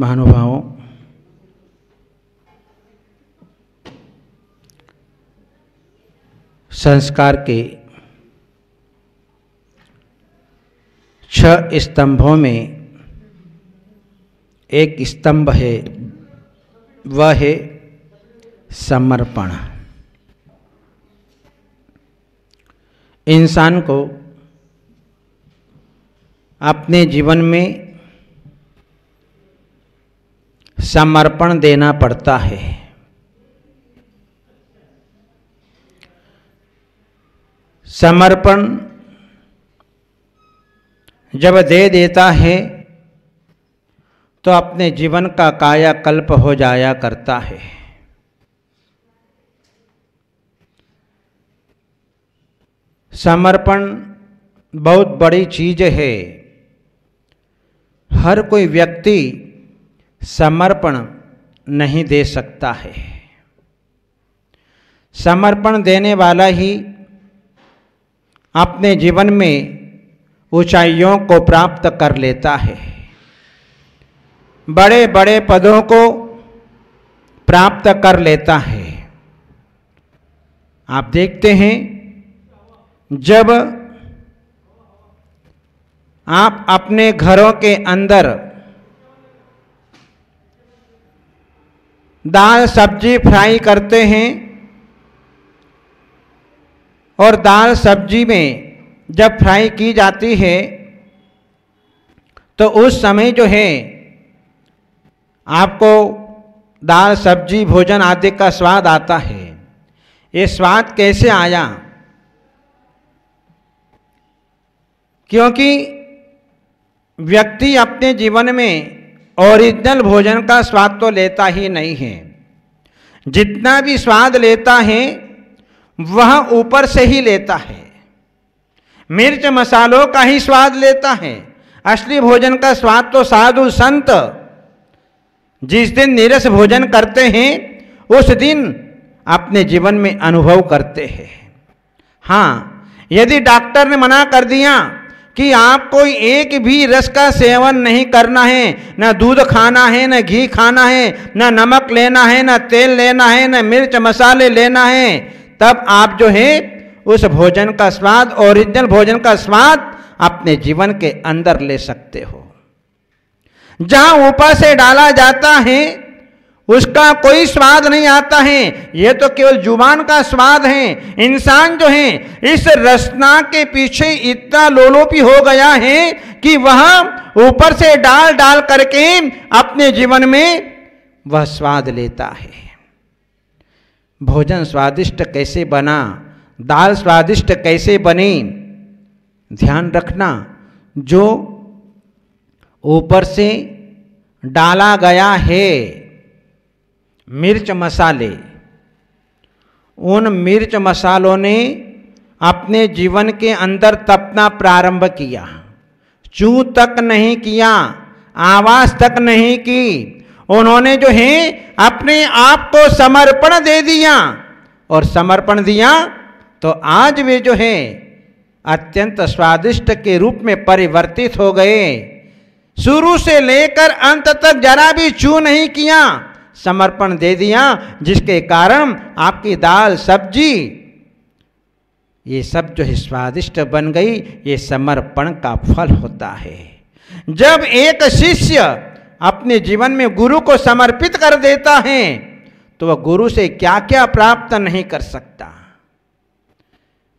महानुभावों। संस्कार के छह स्तंभों में एक स्तंभ है, वह है समर्पण। इंसान को अपने जीवन में समर्पण देना पड़ता है। समर्पण जब दे देता है तो अपने जीवन का कायाकल्प हो जाया करता है। समर्पण बहुत बड़ी चीज़ है। हर कोई व्यक्ति समर्पण नहीं दे सकता है। समर्पण देने वाला ही अपने जीवन में ऊंचाइयों को प्राप्त कर लेता है। बड़े बड़े पदों को प्राप्त कर लेता है। आप देखते हैं, जब आप अपने घरों के अंदर दाल, सब्ज़ी फ्राई करते हैं और दाल, सब्ज़ी में जब फ्राई की जाती है तो उस समय जो है, आपको दाल, सब्ज़ी, भोजन आदि का स्वाद आता है। ये स्वाद कैसे आया? क्योंकि व्यक्ति अपने जीवन में ओरिजिनल भोजन का स्वाद तो लेता ही नहीं है। जितना भी स्वाद लेता है, वह ऊपर से ही लेता है। मिर्च मसालों का ही स्वाद लेता है। असली भोजन का स्वाद तो साधु संत जिस दिन निरस भोजन करते हैं, उस दिन अपने जीवन में अनुभव करते हैं। हाँ यदि डॉक्टर ने मना कर दिया कि आपको एक भी रस का सेवन नहीं करना है, न दूध खाना है, न घी खाना है, न नमक लेना है, न तेल लेना है, न मिर्च मसाले लेना है। तब आप जो है, उस भोजन का स्वाद, ओरिजिनल भोजन का स्वाद अपने जीवन के अंदर ले सकते हो। जहाँ ऊपर से डाला जाता है उसका कोई स्वाद नहीं आता है। यह तो केवल ज़ुबान का स्वाद है। इंसान जो है, इस रसना के पीछे इतना लोलोपी हो गया है कि वह ऊपर से डाल डाल करके अपने जीवन में वह स्वाद लेता है। भोजन स्वादिष्ट कैसे बना? दाल स्वादिष्ट कैसे बनी? ध्यान रखना, जो ऊपर से डाला गया है मिर्च मसाले। उन मिर्च मसालों ने अपने जीवन के अंदर तपना प्रारंभ किया। चू तक नहीं किया, आवाज़ तक नहीं की। उन्होंने जो है, अपने आप को समर्पण दे दिया। और समर्पण दिया तो आज वे जो है, अत्यंत स्वादिष्ट के रूप में परिवर्तित हो गए। शुरू से लेकर अंत तक जरा भी चू नहीं किया। समर्पण दे दिया, जिसके कारण आपकी दाल, सब्ज़ी, ये सब जो है स्वादिष्ट बन गई, ये समर्पण का फल होता है। जब एक शिष्य अपने जीवन में गुरु को समर्पित कर देता है तो वह गुरु से क्या क्या प्राप्त नहीं कर सकता।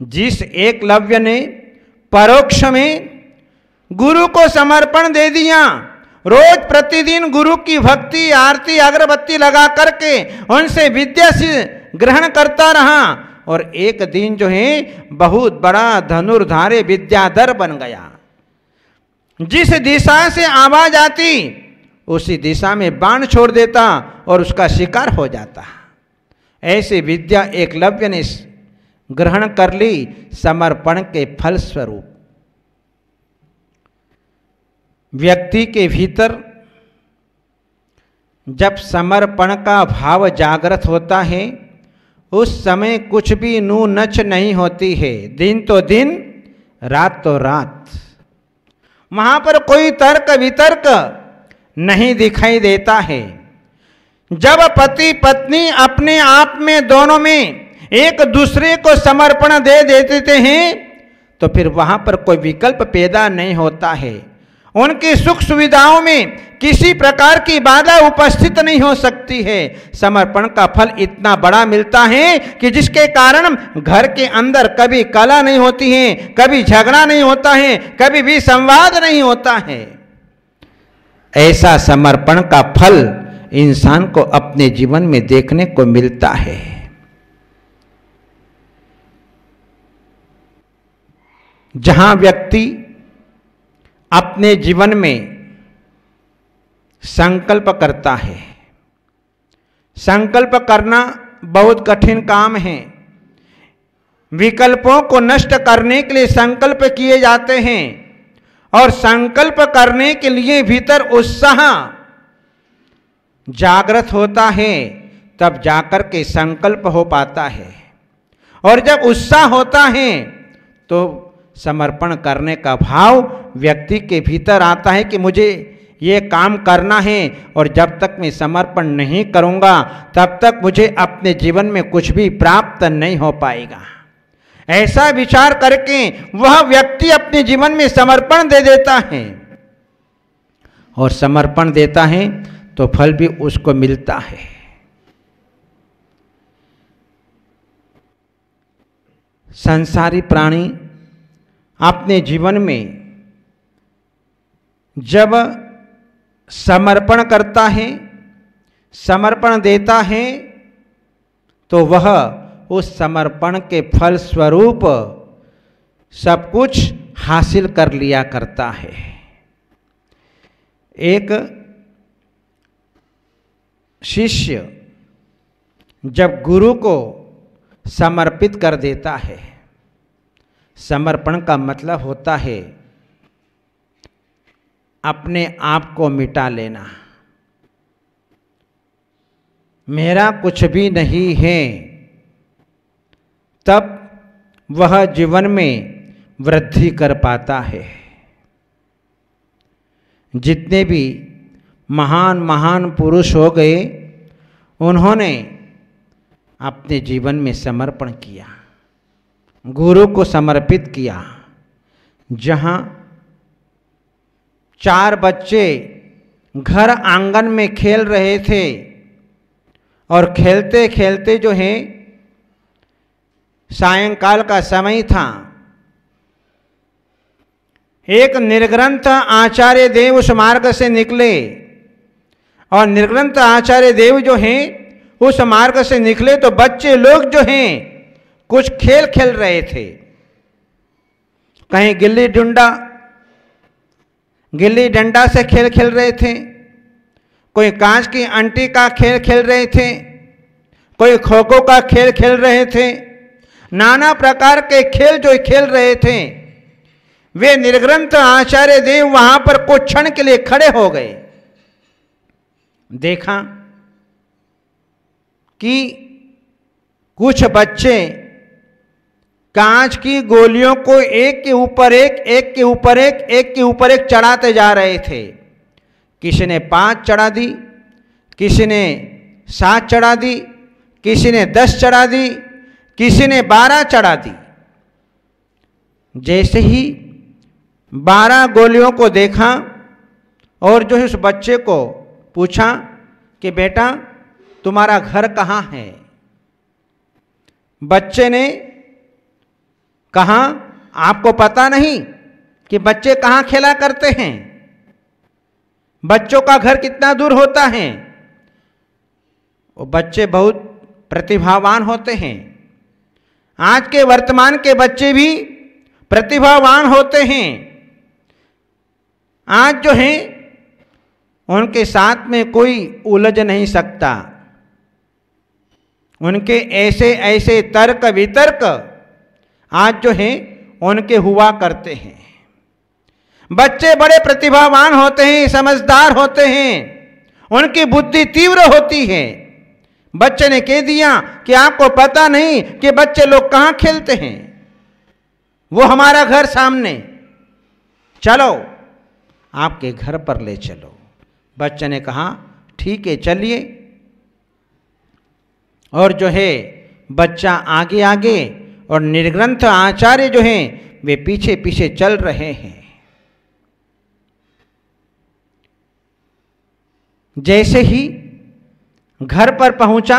जिस एक लव्य ने परोक्ष में गुरु को समर्पण दे दिया रोज प्रतिदिन गुरु की भक्ति, आरती, अगरबत्ती लगा करके उनसे विद्या ग्रहण करता रहा और एक दिन जो है, बहुत बड़ा धनुर्धारे विद्याधर बन गया। जिस दिशा से आवाज़ आती, उसी दिशा में बाण छोड़ देता और उसका शिकार हो जाता। ऐसे विद्या एकलव्य ने ग्रहण कर ली, समर्पण के फल स्वरूप व्यक्ति के भीतर जब समर्पण का भाव जागृत होता है, उस समय कुछ भी नू नच नहीं होती है। दिन तो दिन, रात तो रात। वहाँ पर कोई तर्क वितर्क नहीं दिखाई देता है। जब पति पत्नी अपने आप में दोनों में एक दूसरे को समर्पण दे देते हैं तो फिर वहाँ पर कोई विकल्प पैदा नहीं होता है। उनकी सुख सुविधाओं में किसी प्रकार की बाधा उपस्थित नहीं हो सकती है। समर्पण का फल इतना बड़ा मिलता है कि जिसके कारण घर के अंदर कभी कला नहीं होती है, कभी झगड़ा नहीं होता है, कभी भी संवाद नहीं होता है। ऐसा समर्पण का फल इंसान को अपने जीवन में देखने को मिलता है। जहाँ व्यक्ति अपने जीवन में संकल्प करता है। संकल्प करना बहुत कठिन काम है। विकल्पों को नष्ट करने के लिए संकल्प किए जाते हैं और संकल्प करने के लिए भीतर उत्साह जागृत होता है, तब जाकर के संकल्प हो पाता है। और जब उत्साह होता है तो समर्पण करने का भाव व्यक्ति के भीतर आता है कि मुझे ये काम करना है और जब तक मैं समर्पण नहीं करूँगा, तब तक मुझे अपने जीवन में कुछ भी प्राप्त नहीं हो पाएगा। ऐसा विचार करके वह व्यक्ति अपने जीवन में समर्पण दे देता है। और समर्पण देता है तो फल भी उसको मिलता है। संसारी प्राणी अपने जीवन में जब समर्पण करता है, समर्पण देता है तो वह उस समर्पण के फल स्वरूप सब कुछ हासिल कर लिया करता है। एक शिष्य जब गुरु को समर्पित कर देता है समर्पण का मतलब होता है अपने आप को मिटा लेना। मेरा कुछ भी नहीं है, तब वह जीवन में वृद्धि कर पाता है। जितने भी महान महान पुरुष हो गए, उन्होंने अपने जीवन में समर्पण किया। गुरु को समर्पित किया, जहाँ चार बच्चे घर आँगन में खेल रहे थे और खेलते खेलते जो है, सायंकाल का समय था। एक निर्ग्रंथ आचार्य देव उस मार्ग से निकले और निर्ग्रंथ आचार्य देव जो हैं, उस मार्ग से निकले तो बच्चे लोग जो हैं कुछ खेल खेल रहे थे। कहीं गिल्ली डंडा गिल्ली डंडा से खेल खेल रहे थे। कोई कांच की अंटी का खेल खेल रहे थे। कोई खो खो का खेल खेल रहे थे। नाना प्रकार के खेल जो खेल रहे थे, वे निर्ग्रंथ आचार्य देव वहाँ पर कुछ क्षण के लिए खड़े हो गए। देखा कि कुछ बच्चे कांच की गोलियों को एक के ऊपर एक एक के ऊपर एक एक के ऊपर एक चढ़ाते जा रहे थे। किसी ने पाँच चढ़ा दी? किसी ने सात चढ़ा दी? किसी ने दस चढ़ा दी? किसी ने बारह चढ़ा दी? जैसे ही बारह गोलियों को देखा और जो है उस बच्चे को पूछा कि बेटा, तुम्हारा घर कहाँ है? बच्चे ने कहा? आपको पता नहीं कि बच्चे कहाँ खेला करते हैं। बच्चों का घर कितना दूर होता है। वो बच्चे बहुत प्रतिभावान होते हैं। आज के वर्तमान के बच्चे भी प्रतिभावान होते हैं। आज जो हैं, उनके साथ में कोई उलझ नहीं सकता। उनके ऐसे ऐसे तर्क वितर्क आज जो हैं, उनके हुआ करते हैं। बच्चे बड़े प्रतिभावान होते हैं, समझदार होते हैं। उनकी बुद्धि तीव्र होती है। बच्चे ने कह दिया कि आपको पता नहीं कि बच्चे लोग कहाँ खेलते हैं। वो हमारा घर सामने। चलो, आपके घर पर ले चलो। बच्चे ने कहा, ठीक है, चलिए। और जो है, बच्चा आगे आगे और निर्ग्रंथ आचार्य जो हैं, वे पीछे पीछे चल रहे हैं। जैसे ही घर पर पहुँचा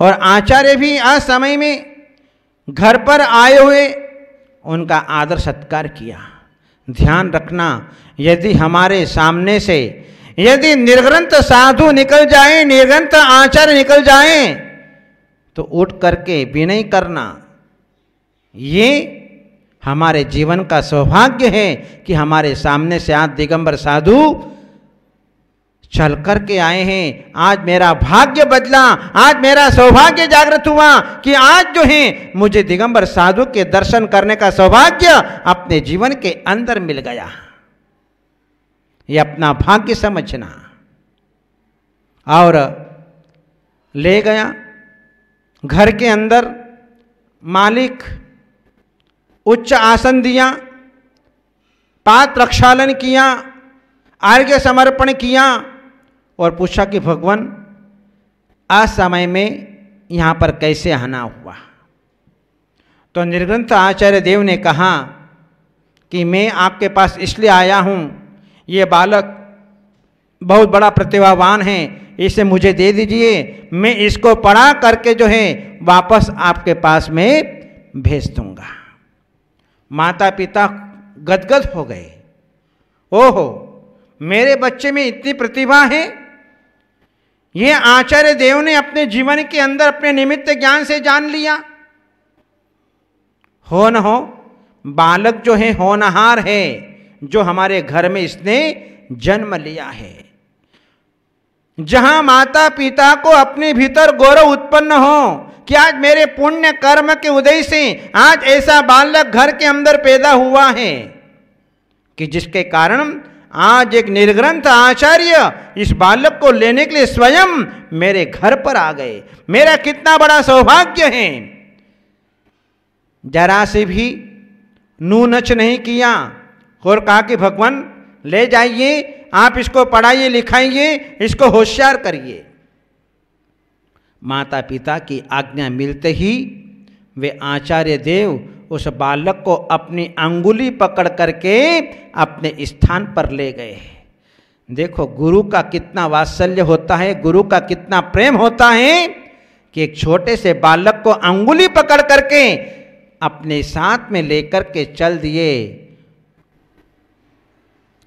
और आचार्य भी आज समय में घर पर आए हुए, उनका आदर सत्कार किया। ध्यान रखना, यदि हमारे सामने से, यदि निर्ग्रंथ साधु निकल जाए, निर्ग्रंथ आचार्य निकल जाए तो उठ करके विनय करना, ये हमारे जीवन का सौभाग्य है कि हमारे सामने से आज दिगंबर साधु चल करके आए हैं। आज मेरा भाग्य बदला, आज मेरा सौभाग्य जागृत हुआ कि आज जो है, मुझे दिगंबर साधु के दर्शन करने का सौभाग्य अपने जीवन के अंदर मिल गया। ये अपना भाग्य समझना। और ले गया घर के अंदर मालिक, उच्च आसन दिया पात्र प्रक्षालन किया आर्घ्य समर्पण किया और पूछा कि भगवान, आज समय में यहाँ पर कैसे आना हुआ? तो निर्ग्रंथ आचार्य देव ने कहा कि मैं आपके पास इसलिए आया हूँ, ये बालक बहुत बड़ा प्रतिभावान है इसे मुझे दे दीजिए। मैं इसको पढ़ा करके जो है, वापस आपके पास में भेज दूँगा। माता पिता गदगद हो गए। ओहो, मेरे बच्चे में इतनी प्रतिभा है? ये आचार्य देव ने अपने जीवन के अंदर अपने निमित्त ज्ञान से जान लिया। हो न हो, बालक जो है होनहार है, जो हमारे घर में इसने जन्म लिया है। जहाँ माता पिता को अपने भीतर गौरव उत्पन्न हो कि आज मेरे पुण्य कर्म के उदय से आज ऐसा बालक घर के अंदर पैदा हुआ है, कि जिसके कारण आज एक निर्ग्रंथ आचार्य इस बालक को लेने के लिए स्वयं मेरे घर पर आ गए। मेरा कितना बड़ा सौभाग्य है। जरा से भी नू नच नहीं किया और कहा कि, भगवान, ले जाइए आप इसको पढ़ाइए, लिखाइए, इसको होशियार करिए। माता पिता की आज्ञा मिलते ही वे आचार्य देव उस बालक को अपनी अंगुली पकड़ करके अपने स्थान पर ले गए। देखो, गुरु का कितना वात्सल्य होता है, गुरु का कितना प्रेम होता है कि एक छोटे से बालक को अंगुली पकड़ करके अपने साथ में लेकर के चल दिए।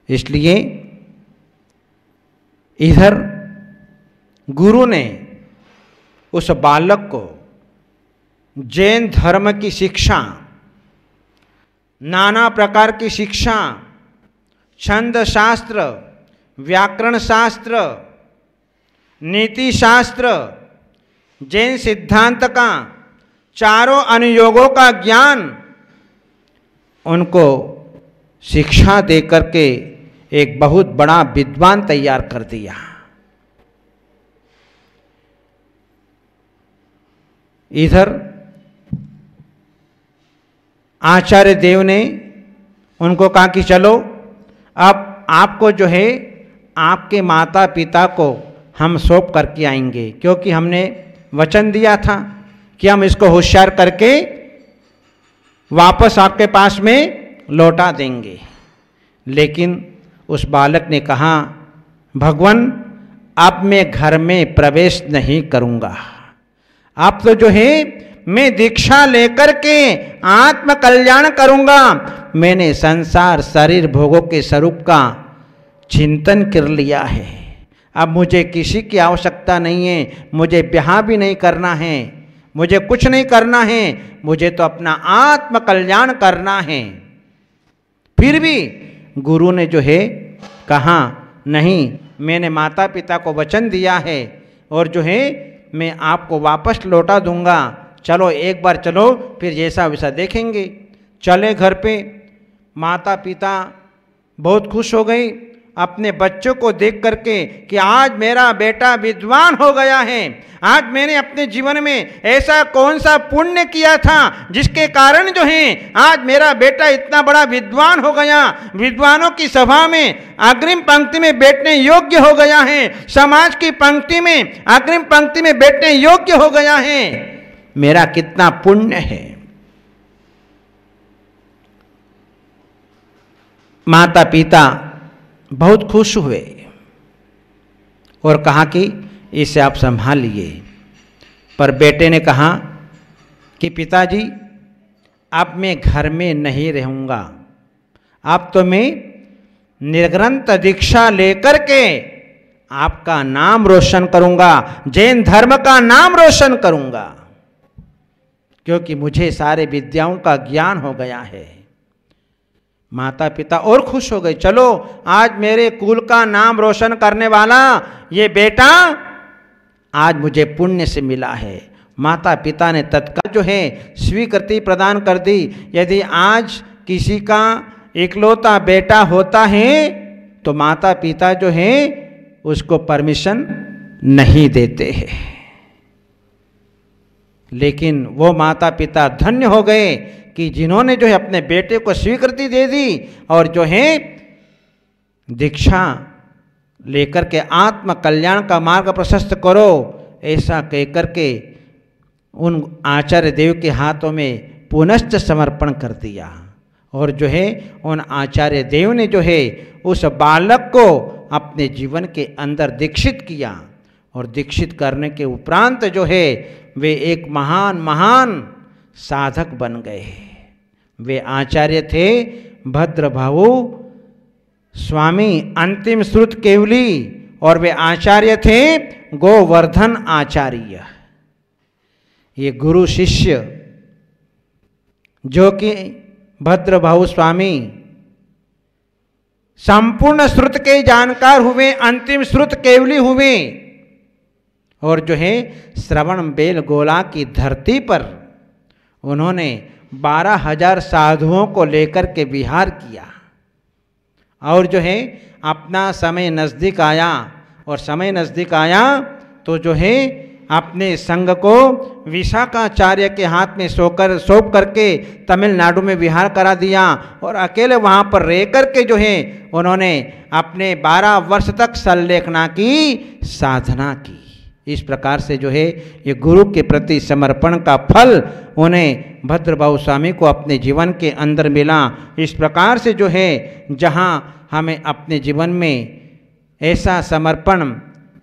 इसलिए इधर गुरु ने उस बालक को जैन धर्म की शिक्षा, नाना प्रकार की शिक्षा छंद शास्त्र व्याकरण शास्त्र नीति शास्त्र जैन सिद्धांत का, चारों अनुयोगों का ज्ञान उनको शिक्षा देकर के एक बहुत बड़ा विद्वान तैयार कर दिया। इधर आचार्य देव ने उनको कहा कि चलो, अब आपको जो है, आपके माता पिता को हम सौंप करके आएँगे, क्योंकि हमने वचन दिया था कि हम इसको होशियार करके वापस आपके पास में लौटा देंगे। लेकिन उस बालक ने कहा, भगवान, अब मैं घर में प्रवेश नहीं करूँगा। आप तो जो है, मैं दीक्षा लेकर के आत्म कल्याण करूँगा। मैंने संसार शरीर भोगों के स्वरूप का चिंतन कर लिया है। अब मुझे किसी की आवश्यकता नहीं है, मुझे ब्याह भी नहीं करना है, मुझे कुछ नहीं करना है, मुझे तो अपना आत्म कल्याण करना है। फिर भी गुरु ने जो है कहा, नहीं, मैंने माता पिता को वचन दिया है और जो है मैं आपको वापस लौटा दूँगा। चलो, एक बार चलो, फिर जैसा वैसा देखेंगे। चले घर पे। माता पिता बहुत खुश हो गई अपने बच्चों को देख करके कि आज मेरा बेटा विद्वान हो गया है। आज मैंने अपने जीवन में ऐसा कौन सा पुण्य किया था जिसके कारण जो है, आज मेरा बेटा इतना बड़ा विद्वान हो गया। विद्वानों की सभा में अग्रिम पंक्ति में बैठने योग्य हो गया है। समाज की पंक्ति में अग्रिम पंक्ति में बैठने योग्य हो गया है। मेरा कितना पुण्य है। माता पिता बहुत खुश हुए और कहा कि इसे आप संभाल लिए। पर बेटे ने कहा कि पिताजी, अब मैं घर में नहीं रहूँगा। अब तो मैं निर्ग्रंथ दीक्षा लेकर के आपका नाम रोशन करूँगा, जैन धर्म का नाम रोशन करूँगा। क्योंकि मुझे सारे विद्याओं का ज्ञान हो गया है। माता पिता और खुश हो गए, चलो, आज मेरे कुल का नाम रोशन करने वाला, ये बेटा आज मुझे पुण्य से मिला है। माता पिता ने तत्काल जो है स्वीकृति प्रदान कर दी। यदि आज किसी का इकलौता बेटा होता है तो माता पिता जो है उसको परमिशन नहीं देते हैं। लेकिन वो माता पिता धन्य हो गए कि जिन्होंने जो है अपने बेटे को स्वीकृति दे दी और जो है दीक्षा लेकर के आत्म कल्याण का मार्ग प्रशस्त करो, ऐसा कह करके उन आचार्य देव के हाथों में पुनश्च समर्पण कर दिया। और जो है उन आचार्य देव ने जो है उस बालक को अपने जीवन के अंदर दीक्षित किया। और दीक्षित करने के उपरांत जो है वे एक महान महान साधक बन गए। वे आचार्य थे भद्रभावु स्वामी अंतिम श्रुत केवली, और वे आचार्य थे, गोवर्धन आचार्य। ये गुरु शिष्य, जो कि भद्रभाव स्वामी, संपूर्ण श्रुत के जानकार हुए, अंतिम श्रुत केवली हुए, और जो है, श्रवण बेल गोला की धरती पर उन्होंने बारह हज़ार साधुओं को लेकर के विहार किया। और जो है, अपना समय नज़दीक आया और समय नज़दीक आया तो जो है, अपने संघ को विशाखाचार्य के हाथ में सोकर, सौंप करके तमिलनाडु में विहार करा दिया और अकेले वहाँ पर रह करके जो है, उन्होंने अपने बारह वर्ष तक संलेखना की साधना की। इस प्रकार से जो है, ये गुरु के प्रति समर्पण का फल उन्हें भद्रबाहु स्वामी को अपने जीवन के अंदर मिला। इस प्रकार से जो है, जहाँ हमें अपने जीवन में ऐसा समर्पण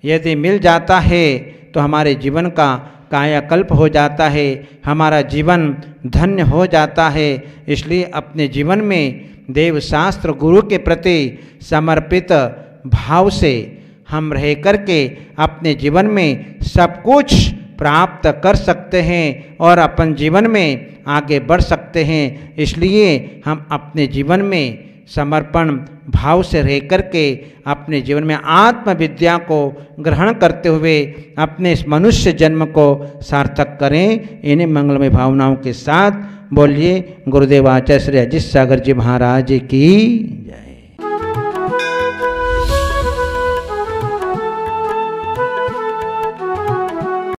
यदि मिल जाता है तो हमारे जीवन का कायाकल्प हो जाता है, हमारा जीवन धन्य हो जाता है। इसलिए अपने जीवन में देवशास्त्र गुरु के प्रति समर्पित भाव से हम रह करके अपने जीवन में सब कुछ प्राप्त कर सकते हैं और अपन जीवन में आगे बढ़ सकते हैं। इसलिए हम अपने जीवन में समर्पण भाव से रह करके अपने जीवन में आत्मविद्या को ग्रहण करते हुए अपने इस मनुष्य जन्म को सार्थक करें। इन्हीं मंगलमय भावनाओं के साथ बोलिए, गुरुदेव आचार्य श्री अजित सागर जी महाराज की जय।